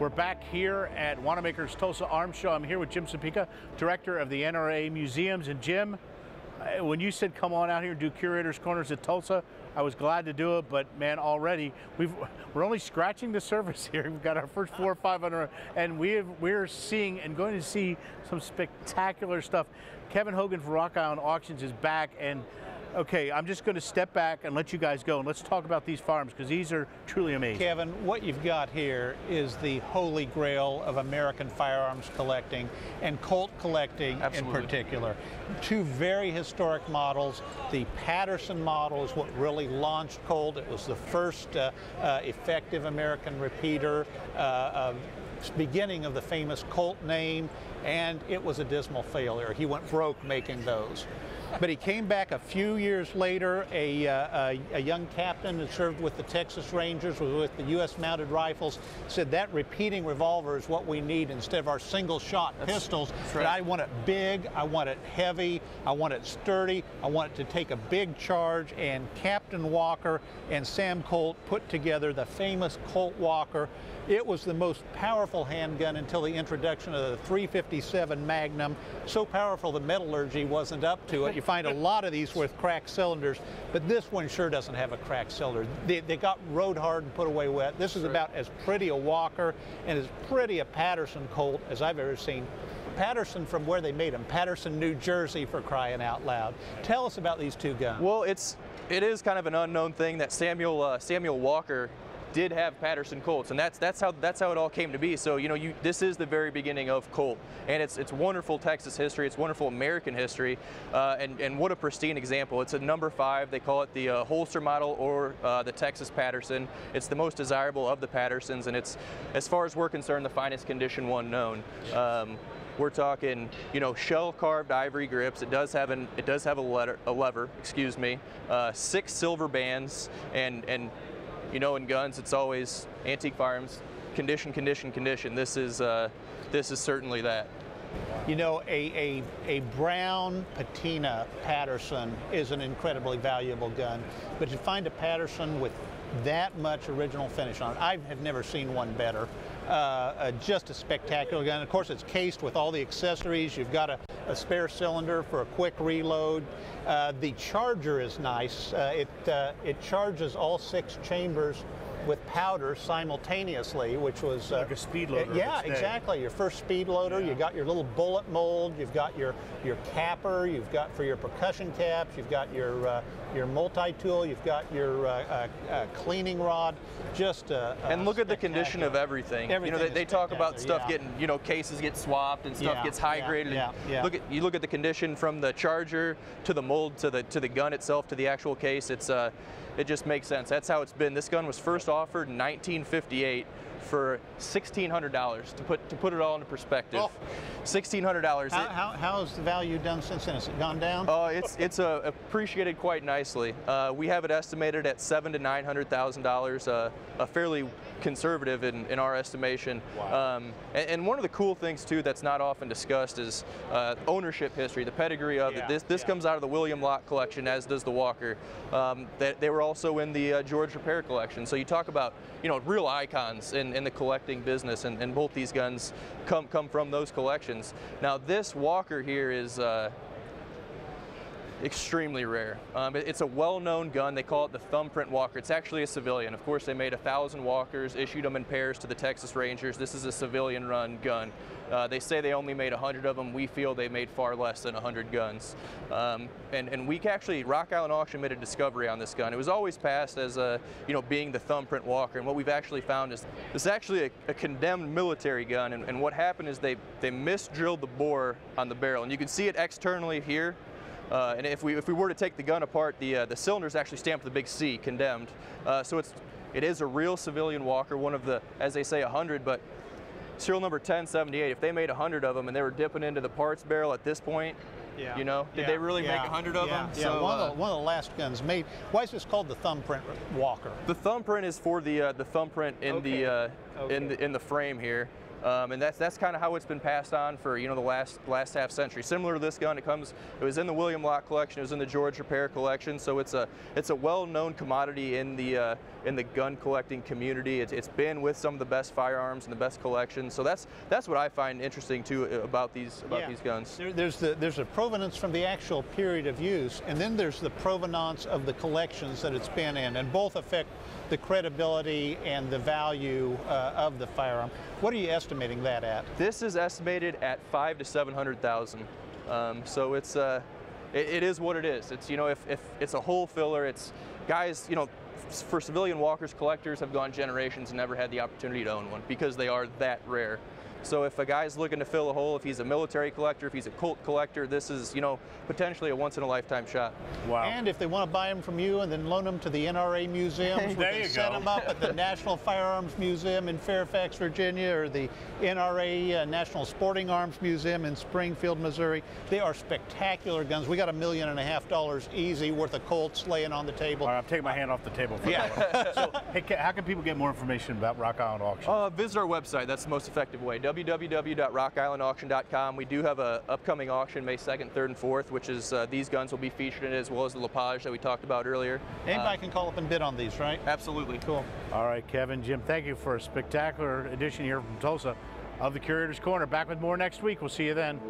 We're back here at Wanenmacher's Tulsa Arms Show. I'm here with Jim Supica, director of the NRA Museums. And Jim, uh, when you said come on out here and do Curators Corners at Tulsa, I was glad to do it. But man, already we've we're only scratching the surface here. We've got our first four or five under, and we have, we're seeing and going to see some spectacular stuff. Kevin Hogan from Rock Island Auctions is back and okay, I'm just going to step back and let you guys go and let's talk about these farms because these are truly amazing. Kevin, what you've got here is the holy grail of American firearms collecting and Colt collecting Absolutely. in particular. Two very historic models. The Paterson model is what really launched Colt. It was the first uh, uh, effective American repeater. Uh, beginning of the famous Colt name, and it was a dismal failure. He went broke making those. But he came back a few years later, a, uh, a, a, young captain that served with the Texas Rangers, was with the U.S. Mounted Rifles, said that repeating revolver is what we need instead of our single shot that's, pistols. That's right. I want it big, I want it heavy, I want it sturdy, I want it to take a big charge. And Captain Walker and Sam Colt put together the famous Colt Walker. It was the most powerful handgun until the introduction of the 357 Magnum. So powerful the metallurgy wasn't up to it. You find a lot of these with cracked cylinders, but this one sure doesn't have a cracked cylinder. They, they got rode hard and put away wet. This is about as pretty a Walker and as pretty a Paterson Colt as I've ever seen. Paterson from where they made them, Paterson, New Jersey, for crying out loud. Tell us about these two guns. Well, it's it is kind of an unknown thing that Samuel uh, Samuel Walker did have Paterson Colts, and that's that's how that's how it all came to be. So you know, you this is the very beginning of Colt, and it's it's wonderful Texas history, it's wonderful American history, uh, and and what a pristine example. It's a number five. They call it the uh, holster model or uh, the Texas Paterson. It's the most desirable of the Patersons, and it's as far as we're concerned, the finest condition one known. Um, we're talking, you know, shell-carved ivory grips. It does have an, it does have a, letter, a lever, excuse me, uh, six silver bands, and and you know, in guns, it's always antique firearms, condition, condition, condition. This is, uh, this is certainly that. You know, a, a, a brown patina Paterson is an incredibly valuable gun, but to find a Paterson with that much original finish on it, I have never seen one better. Uh, just a spectacular gun. Of course, it's cased with all the accessories. You've got a, a spare cylinder for a quick reload. Uh, the charger is nice. Uh, it, uh, it charges all six chambers with powder simultaneously, which was uh, like a speed loader. yeah, exactly. Your first speed loader. Yeah. You got your little bullet mold. You've got your your capper. You've got for your percussion caps. You've got your uh, your multi-tool. You've got your uh, cleaning rod. Just and look at the condition of everything. everything you know, they, they talk about stuff yeah. getting you know cases get swapped and stuff yeah, gets high graded. Yeah, yeah, Look at you look at the condition from the charger to the mold to the to the gun itself to the actual case. It's uh, it just makes sense. That's how it's been. This gun was first offered in 1958 for $1,600 to put to put it all into perspective. Oh. $1,600. How, how, how, has the value done since then? Has it gone down? Oh, it's it's uh, appreciated quite nicely. Uh, we have it estimated at seven to nine hundred thousand dollars, uh, a fairly conservative in, in our estimation. Wow. Um, and, and, one of the cool things too that's not often discussed is uh, ownership history, the pedigree of yeah, it. This this yeah. comes out of the William Locke collection, as does the Walker. Um, they, they were also in the uh, George Repaire collection. So you talk about you know real icons in, in the collecting business, and, and both these guns come come from those collections. Now this Walker here is. Uh, extremely rare. Um, it, it's a well-known gun. They call it the thumbprint walker. It's actually a civilian. Of course, they made a thousand walkers, issued them in pairs to the Texas Rangers. This is a civilian-run gun. Uh, they say they only made 100 of them. We feel they made far less than 100 guns. Um, and, and we actually, Rock Island Auction made a discovery on this gun. It was always passed as a, you know, being the thumbprint walker. And what we've actually found is this is actually a, a condemned military gun. And, and what happened is they, they misdrilled the bore on the barrel. And you can see it externally here. Uh, and if we if we were to take the gun apart, the uh, the cylinder is actually stamped with a big C, condemned. Uh, so it's it is a real civilian Walker, one of the, as they say, 100, but serial number 1078. If they made 100 of them and they were dipping into the parts barrel at this point, yeah. You know, did yeah. they really yeah. make 100 of yeah. them? Yeah, so, one, uh, of the, one of the last guns made. Why is this called the thumbprint walker? The thumbprint is for the uh, the thumbprint in okay. the uh, okay. in the in the frame here. Um, and that's that's kind of how it's been passed on for you know the last last half century. Similar to this gun, it comes it was in the William Locke collection, it was in the George Repaire collection, so it's a it's a well-known commodity in the uh, in the gun collecting community. It's, it's been with some of the best firearms and the best collections. So that's that's what I find interesting too about these about Yeah. these guns. There, there's the there's a provenance from the actual period of use, and then there's the provenance of the collections that it's been in, and both affect the credibility and the value uh, of the firearm. What are you estimating that at? This is estimated at five to seven hundred thousand. Um, so it's uh, it, it is what it is. It's you know if, if it's a hole filler, it's guys you know for civilian walkers, collectors have gone generations and never had the opportunity to own one because they are that rare. So if a guy's looking to fill a hole, if he's a military collector, if he's a Colt collector, this is you know potentially a once in a lifetime shot. Wow. And if they want to buy them from you and then loan them to the NRA museums, we There can you set go. them up at the National Firearms Museum in Fairfax, Virginia, or the NRA uh, National Sporting Arms Museum in Springfield, Missouri. They are spectacular guns. We got a million and a half dollars easy worth of Colts laying on the table. All right, I'm taking my hand off the table for Yeah. that one. So, hey, how can people get more information about Rock Island Auction? Uh, visit our website. That's the most effective way. www.rockislandauction.com. We do have an upcoming auction May 2nd, 3rd, and 4th, which is uh, these guns will be featured in it as well as the Lepage that we talked about earlier. Anybody can call up and bid on these, right? Absolutely. Cool. All right, Kevin, Jim, thank you for a spectacular edition here from Tulsa of the Curator's Corner. Back with more next week. We'll see you then.